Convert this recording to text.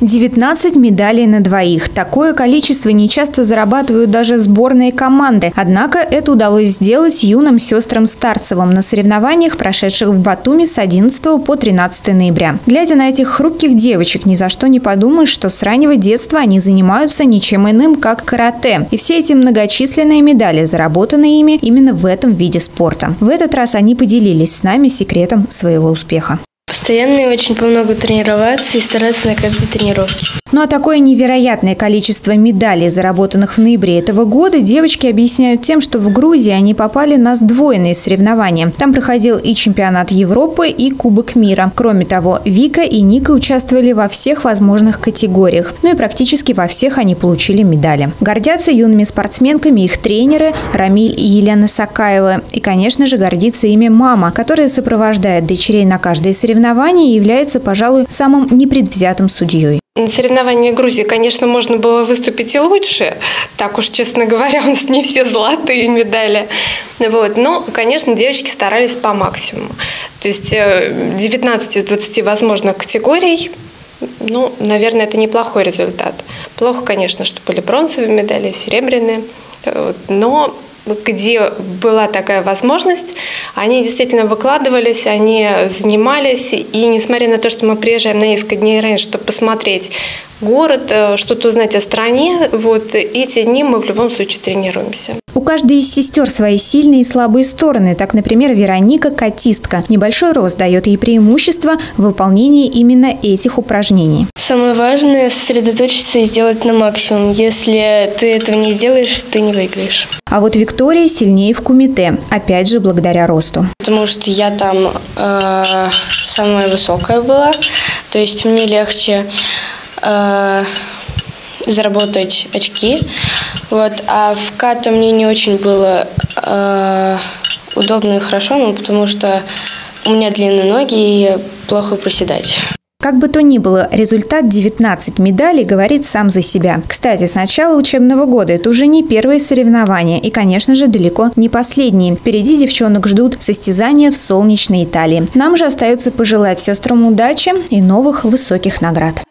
19 медалей на двоих. Такое количество нечасто зарабатывают даже сборные команды. Однако это удалось сделать юным сестрам Старцевым на соревнованиях, прошедших в Батуми с 11 по 13 ноября. Глядя на этих хрупких девочек, ни за что не подумаешь, что с раннего детства они занимаются ничем иным, как карате. И все эти многочисленные медали заработаны ими именно в этом виде спорта. В этот раз они поделились с нами секретом своего успеха. Постоянно и очень много тренироваться и стараться на каждой тренировке. Ну а такое невероятное количество медалей, заработанных в ноябре этого года, девочки объясняют тем, что в Грузии они попали на сдвоенные соревнования. Там проходил и чемпионат Европы, и Кубок мира. Кроме того, Вика и Ника участвовали во всех возможных категориях. Ну и практически во всех они получили медали. Гордятся юными спортсменками их тренеры Рамиль и Елена Сакаева. И, конечно же, гордится ими мама, которая сопровождает дочерей на каждое соревнование соревнований является, пожалуй, самым непредвзятым судьей. На соревновании Грузии, конечно, можно было выступить и лучше. Так уж, честно говоря, у нас не все золотые медали. Вот. Но, конечно, девочки старались по максимуму. То есть 19 э, из 20 возможных категорий ну, наверное, это неплохой результат. Плохо, конечно, что были бронзовые медали, серебряные. Но где была такая возможность, они действительно выкладывались, они занимались. И несмотря на то, что мы приезжаем на несколько дней раньше, чтобы посмотреть город, э, что-то узнать о стране, вот эти дни мы в любом случае тренируемся. У каждой из сестер свои сильные и слабые стороны. Так, например, Вероника – катистка. Небольшой рост дает ей преимущество в выполнении именно этих упражнений. Самое важное – сосредоточиться и сделать на максимум. Если ты этого не сделаешь, ты не выиграешь. А вот Виктория сильнее в кумите, опять же благодаря росту. Потому что я там э, самая высокая была, то есть мне легче э, заработать очки. Вот. А в ката мне не очень было э, удобно и хорошо, ну, потому что у меня длинные ноги и плохо приседать. Как бы то ни было, результат 19 медалей говорит сам за себя. Кстати, с начала учебного года это уже не первые соревнования и, конечно же, далеко не последние. Впереди девчонок ждут состязания в солнечной Италии. Нам же остается пожелать сестрам удачи и новых высоких наград.